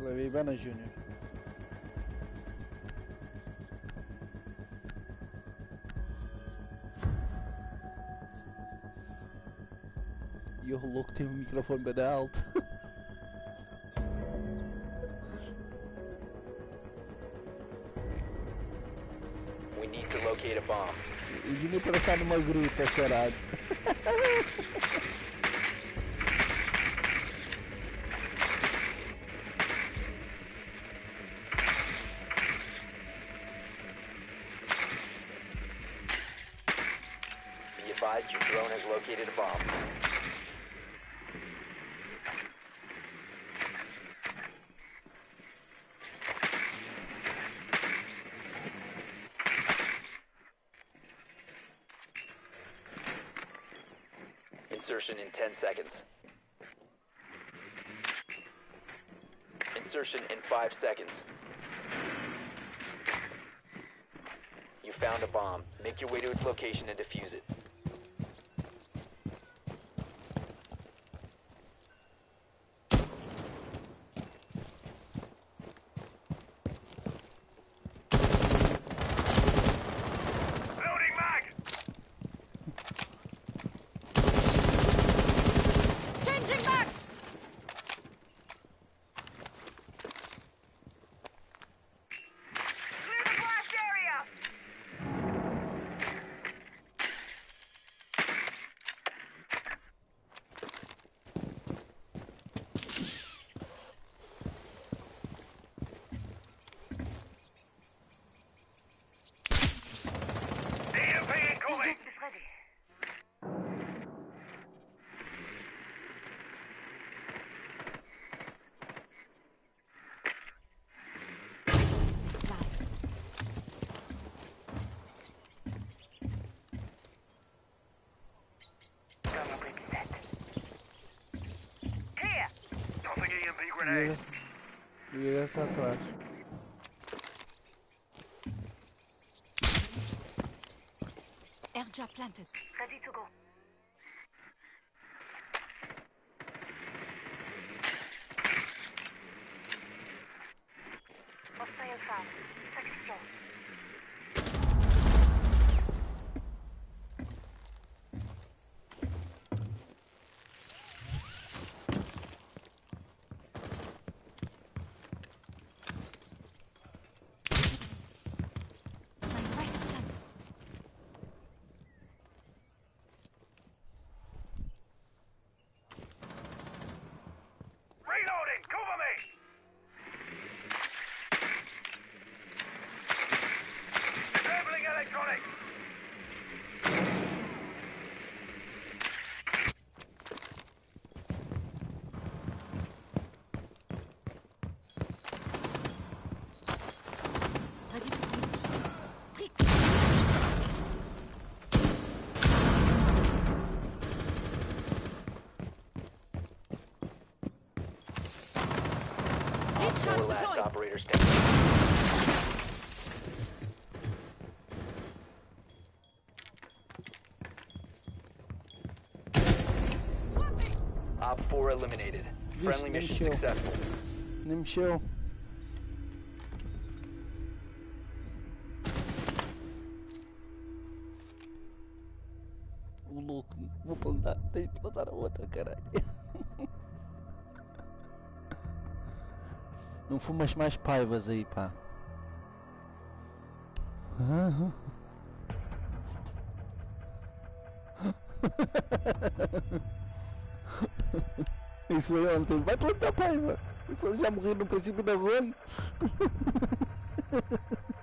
levei Ivana Júnior. E o louco tem um microfone bem alto. We need to locate a bomb. O Júnior parece estar numa gruta, caralho. located a bomb. Insertion in 10 seconds. Insertion in 5 seconds. You found a bomb. Make your way to its location and defuse it. grenade. Yeah, that's not clutch. Planted. Ready to go. Four eliminated. Friendly mission mexeu. successful. Nem mexeu. O louco, vou plantar, tem que plantar a outra, caralho. Não fumas mais paivas aí, pá. Isso foi ontem. Vai plantar paiva. Eu já morri no princípio da run.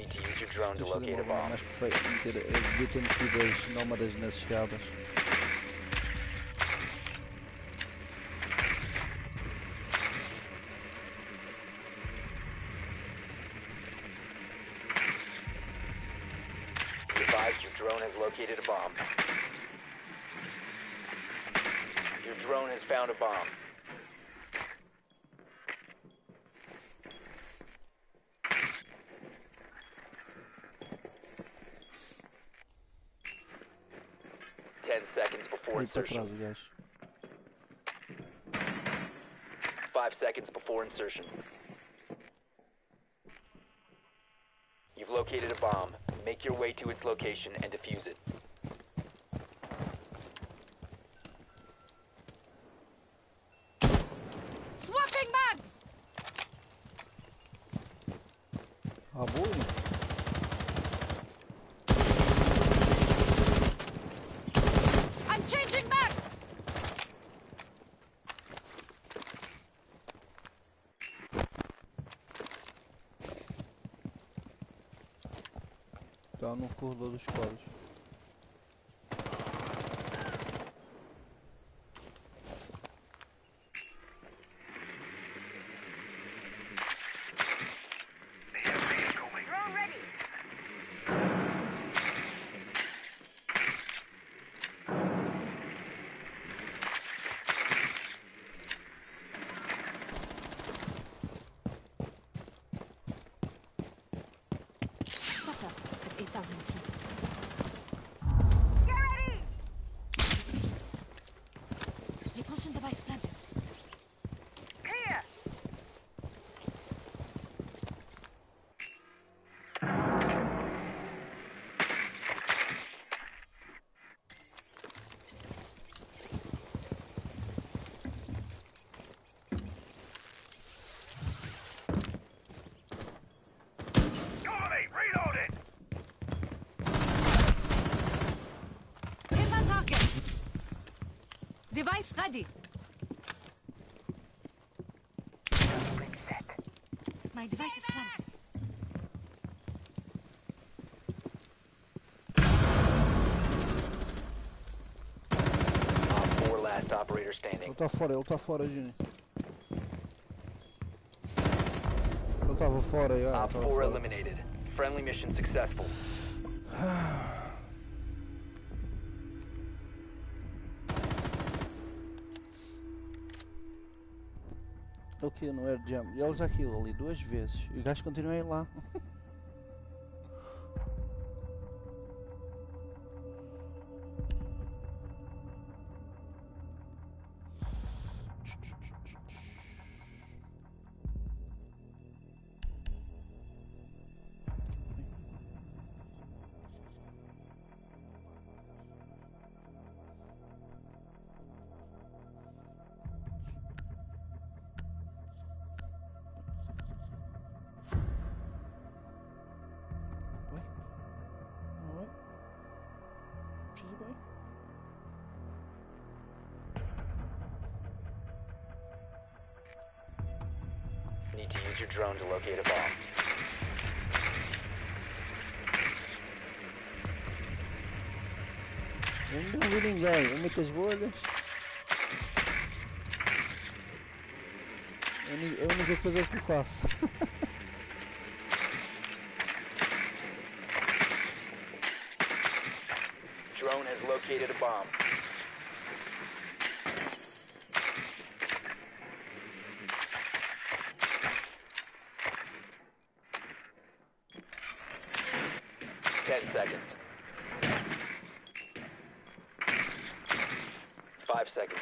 Need to use your drone to locate a bomb. mais devia ter metido as nómadas nas chegadas. 10 seconds before insertion. Five seconds before insertion. You've located a bomb. Make your way to its location and defuse it. Да ну в кого ладушку падаешь? Ready. My device is planted. Ele tá fora, ele tá fora, Juni. Ele tava fora, yeah. Op 4 eliminated. Friendly mission successful. Ele que no air jump. E ele já aquilo ali duas vezes. E o gajo continua a ir lá. Need to use your drone to locate a bomb. Não vi ninguém. Eu meto as bolhas. É a. 10 seconds. Five seconds.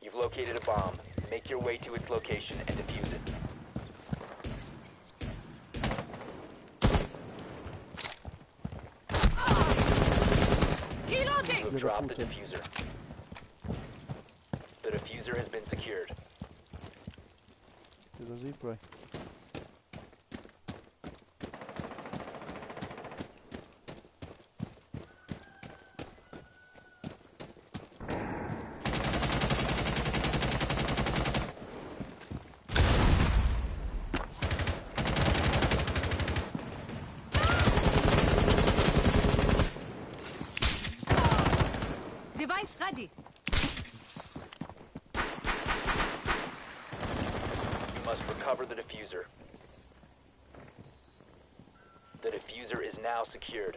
You've located a bomb. Make your way to its location and defuse it. Reloading! Dropped the diffuser. Secured.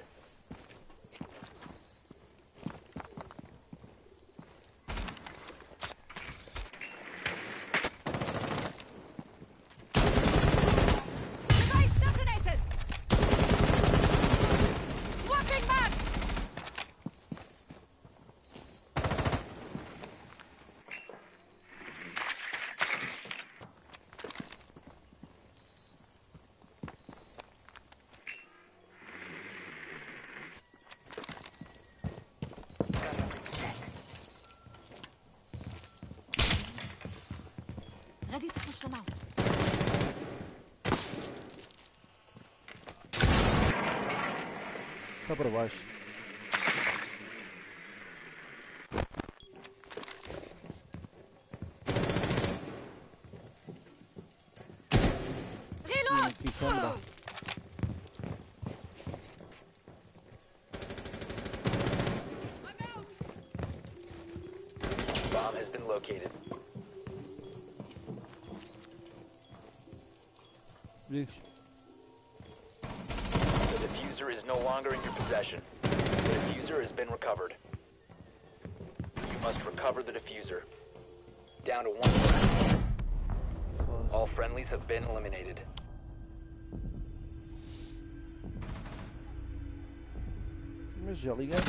Ready to push them out. Está para baixo. Reload! Aqui câmera. Bomb has been located. The diffuser is no longer in your possession. The diffuser has been recovered. You must recover the diffuser. Down to one. All friendlies have been eliminated. Mas já liguei.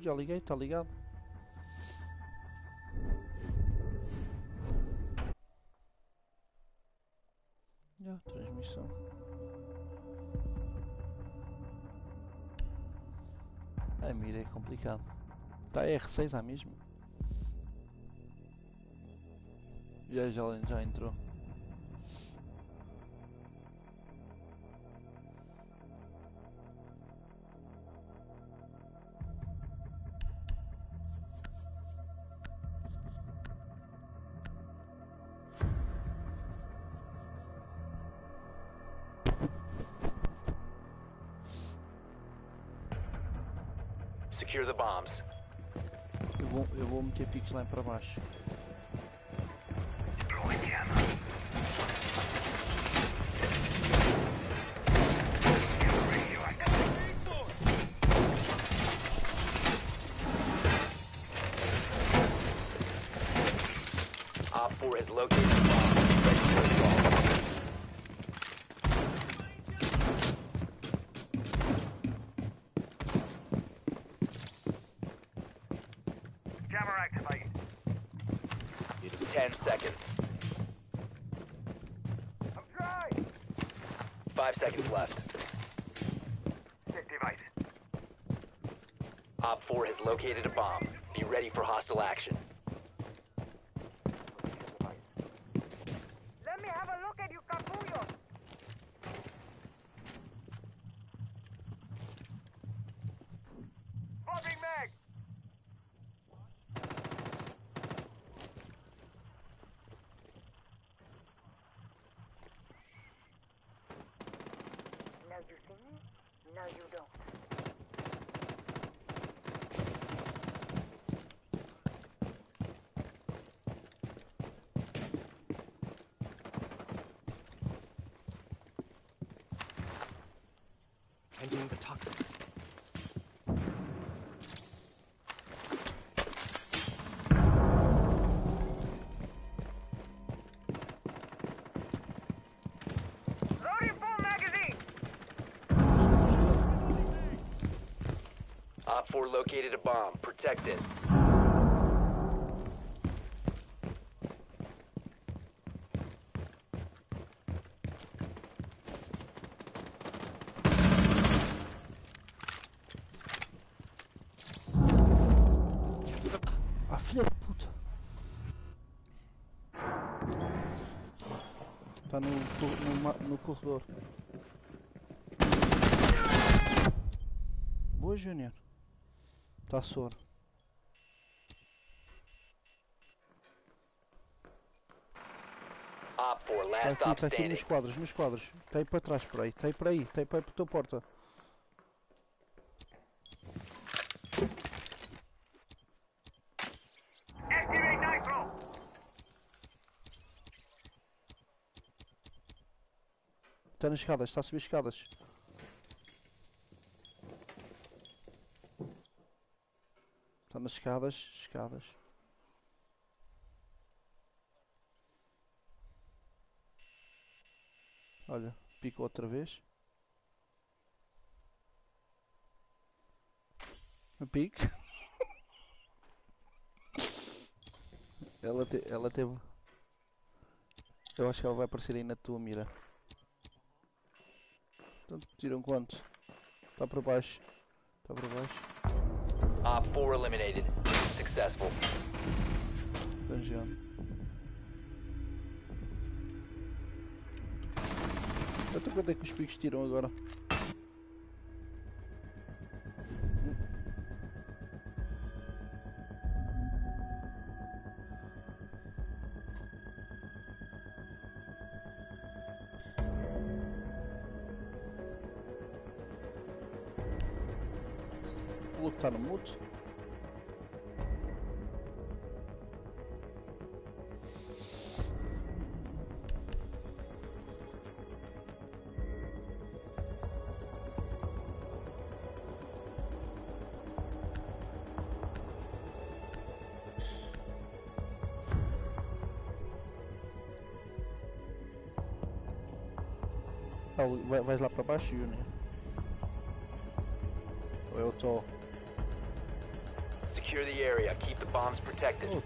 Já liguei, está ligado. Já, transmissão. A mira é complicado. Está R6 à mesma. Já, já, já entrou. Vou, eu vou meter picos lá para baixo. Op 4 has located Op 4 has located a bomb. Be ready for hostile action. Let me have a look at you, toxins. Op 4 located a bomb. Protect it. Corredor. Boa, Júnior. Soro. Op 4, Está last aqui, está aqui nos quadros, nos quadros. Está aí para trás, por aí. Está aí para aí, está aí para aí para a tua porta. Está nas escadas, está a subir escadas. Está nas escadas, escadas. Olha, pica outra vez. Um pique. ela, te, ela teve. Eu acho que ela vai aparecer aí na tua mira. Então, tiram quanto? Está para baixo. Está para baixo. Op 4 eliminated. Successful. Danjando. Até quanto é que os picos tiram agora? Luke está no mute? Ah, o- vai- lá para baixo? Ou eu estou. Secure the area. Keep the bombs protected. Oh.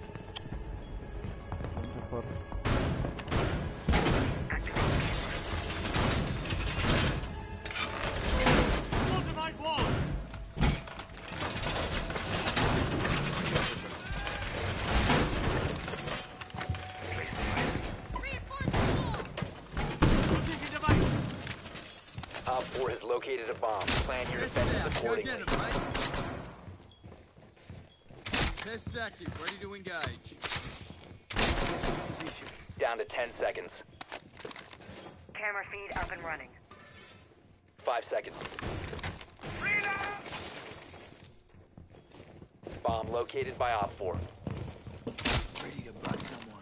Vamos. Reinforce the wall! Op 4 has located a bomb. Plan your defenses accordingly. Test active, ready to engage. Down to 10 seconds. Camera feed up and running. 5 seconds. Bomb located by Op 4. Ready to butt someone.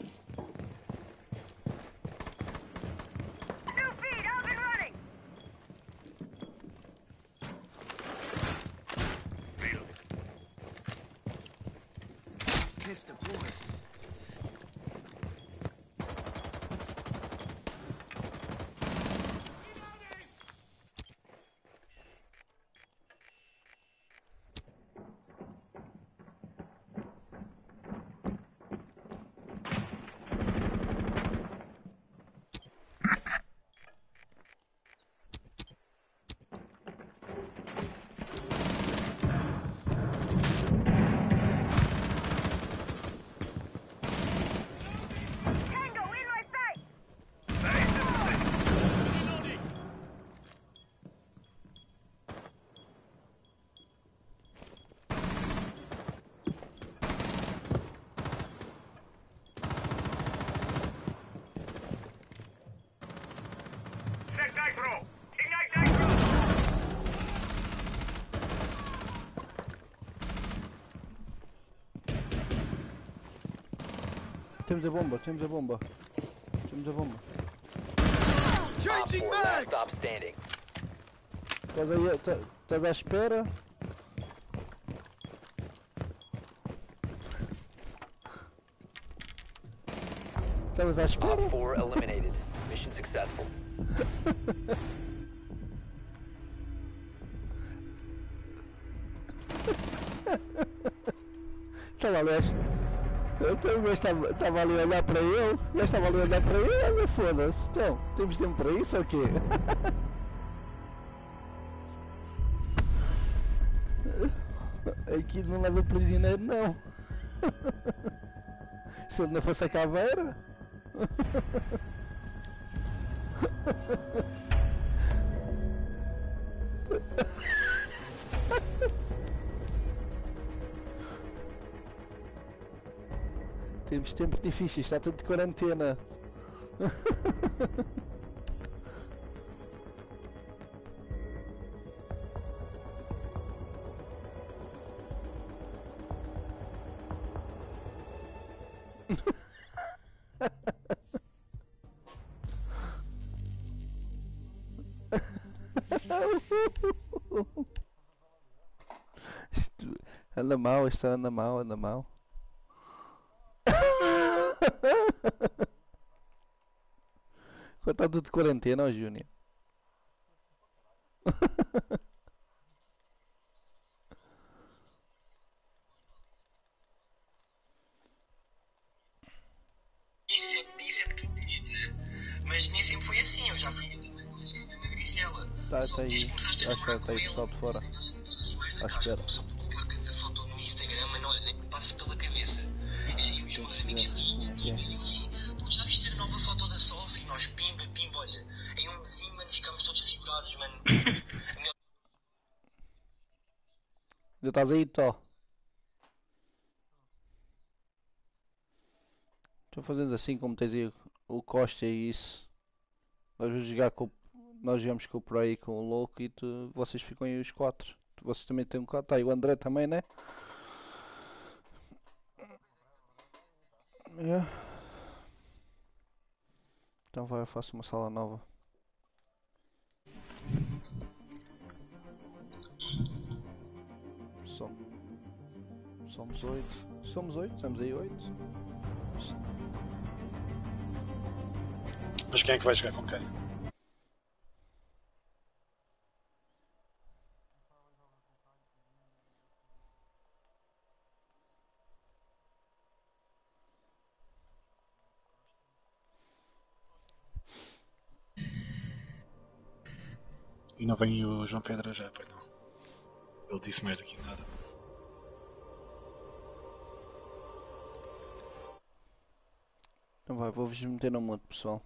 Temos a bomba, temos a bomba. Temos a bomba. Changing 4 last mags! stop standing. Estás aí, tá- estás à espera? Estavas à espera? Op 4 eliminated. Mission successful. Estava ali, acho- eu também estava, estava ali a olhar para ele, eu estava ali a olhar para ele, olha, foda-se. Então, temos tempo para isso ou quê? Aqui não leva prisioneiro, não. Se ele não fosse a caveira. Temos tempos difíceis, está tudo de quarentena. Anda mal, isto anda mal, anda mal. Tudo de quarentena, ó Júnior. Isso é, isso é queria dizer. Mas nem sempre foi assim. Eu já fui da da magricela. Tá, Só tá aí. desde que começaste a Acho namorar tá com ele. pessoal de fora. Assim À casca. espera. Começou por colocar foto no Instagram, mas não, nem me passa pela cabeça. E os meus amigos tinham, é que tinham, é. e eu assim, já viste a nova foto da Nós, pimba, pimba, olha. Em um mesinho, mano, ficámos todos figurados, mano. Ainda estás aí, Tó? Estou fazendo assim como tens aí o Costa e isso. Nós vamos jogar com o- Nós jogamos com o Pro e com o Louco e tu, vocês ficam aí os quatro. Vocês também têm um quatro. Tá aí o André também, né? É. Então vai, eu faço uma sala nova. Som... Somos oito. Somos oito, estamos aí oito. Mas quem é que vai jogar com quem? E não vem o João Pedro já, pois não. Ele disse mais do que nada. Então vai, vou-vos meter no mudo, pessoal.